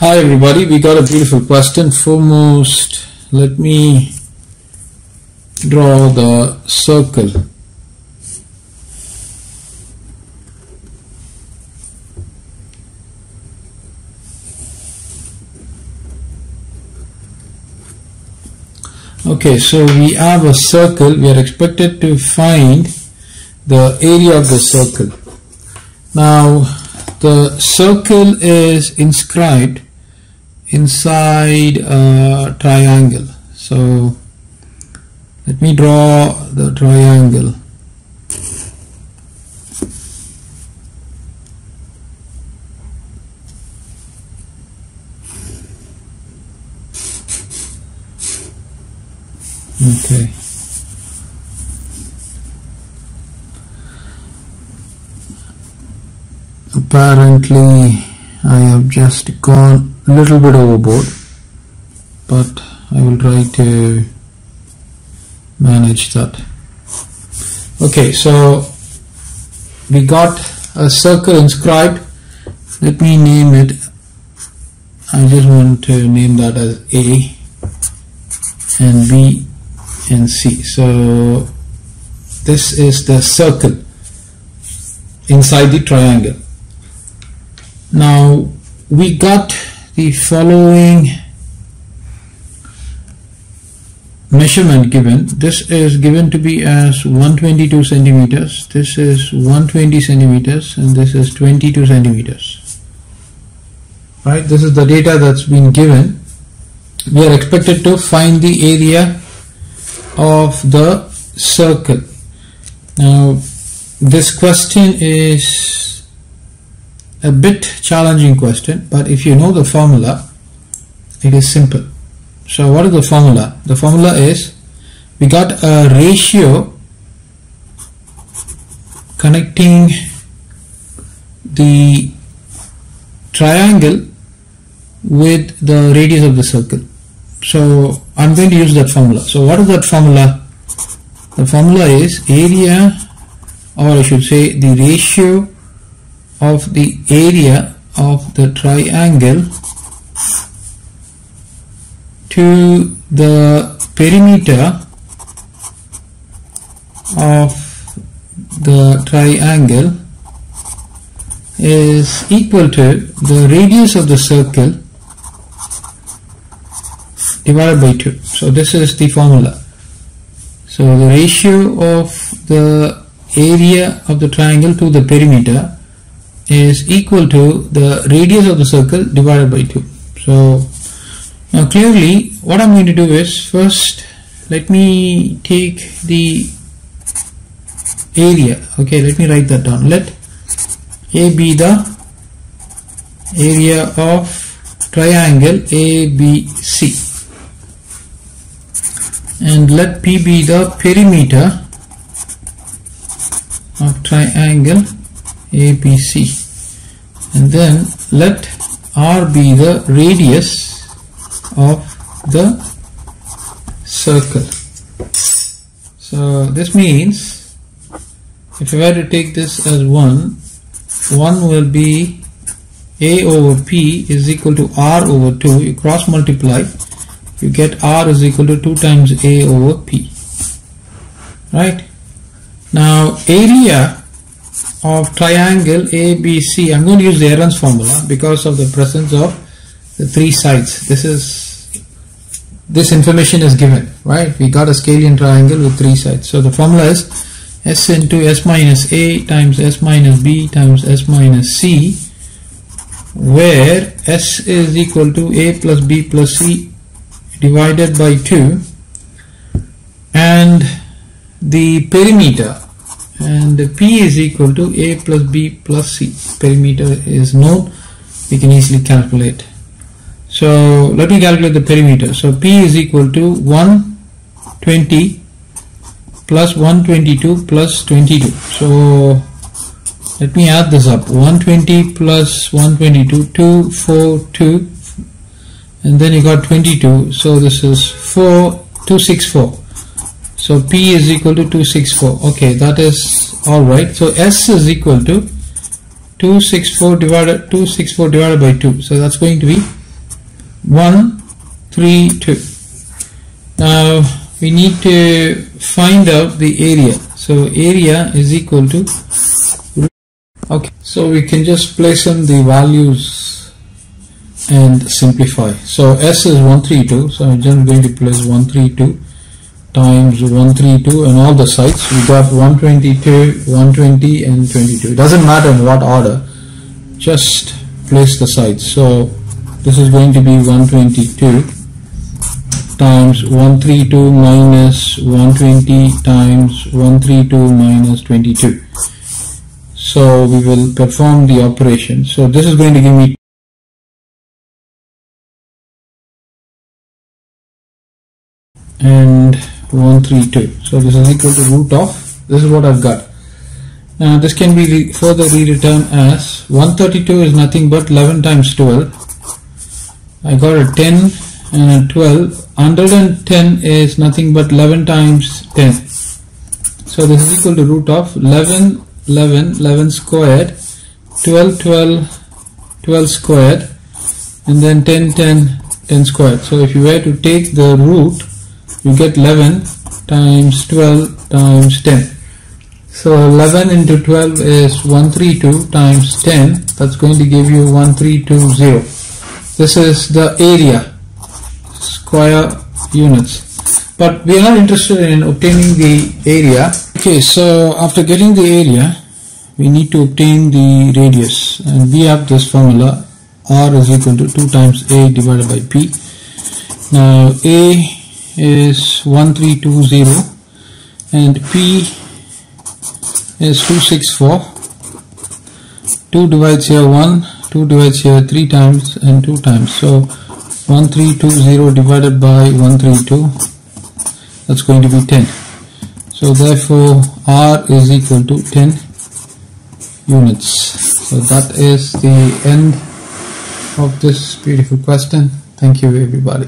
Hi everybody, we got a beautiful question. Foremost, let me draw the circle. Okay, so we have a circle. We are expected to find the area of the circle. Now, the circle is inscribed inside a triangle. So, let me draw the triangle. Okay. Apparently I have just gone a little bit overboard but I will try to manage that. Okay so we got a circle inscribed let me name it I just want to name that as A and B and C. So this is the circle inside the triangle. Now we got the following measurement given. This is given to be as 122 centimeters. This is 120 centimeters and this is 22 centimeters. Right, this is the data that's been given. We are expected to find the area of the circle. Now, this question is a bit challenging question, but if you know the formula, it is simple. So what is the formula? The formula is we got a ratio connecting the triangle with the radius of the circle. So I'm going to use that formula. So what is that formula? The formula is area or I should say the ratio of the area of the triangle to the perimeter of the triangle is equal to the radius of the circle divided by 2. So this is the formula. So the ratio of the area of the triangle to the perimeter is equal to the radius of the circle divided by 2. So now clearly what I'm going to do is first let me take the area. Okay let me write that down. Let A be the area of triangle ABC and let P be the perimeter of triangle ABC and then let R be the radius of the circle. So this means if I were to take this as 1, 1 will be A over P is equal to R over 2. You cross multiply, you get R is equal to 2 times A over P. Right? Now area of triangle ABC, I'm going to use the Heron's formula because of the presence of the three sides. This is this information is given, right? We got a scalene triangle with three sides. So the formula is S into S minus A times S minus B times S minus C where S is equal to A plus B plus C divided by 2 and the perimeter and the P is equal to A plus B plus C. Perimeter is known, we can easily calculate. So let me calculate the perimeter. So P is equal to 120 plus 122 plus 22. So let me add this up. 120 plus 122, 242 and then you got 22. So this is 4, 264. So P is equal to 264. Okay, that is alright. So S is equal to 264 divided 264 divided by 2. So that's going to be 132 now we need to find out the area so area is equal to okay so we can just place in the values and simplify so s is 132 so I'm just going to place 132 times 132 and all the sides we got 122 120 and 22 it doesn't matter in what order just place the sides so this is going to be 122 times 132 minus 120 times 132 minus 22 so we will perform the operation. So this is going to give me and 132 so this is equal to root of this is what I've got. Now this can be re further rewritten as 132 is nothing but 11 times 12 I got a 10 and a 12 110 is nothing but 11 times 10 so this is equal to root of 11 11 11 squared 12 12 12 squared and then 10 10 10 squared. So if you were to take the root you get 11 times 12 times 10 so 11 into 12 is 132 times 10 that's going to give you 1320 this is the area square units. But we are not interested in obtaining the area. Okay so after getting the area we need to obtain the radius. And we have this formula r is equal to 2 times a divided by p. Now a is 1320 and P is 264 2 divides here 1 2 divides here 3 times and 2 times. So 1320 divided by 132 that's going to be 10 so therefore R is equal to 10 units. So that is the end of this beautiful question. Thank you everybody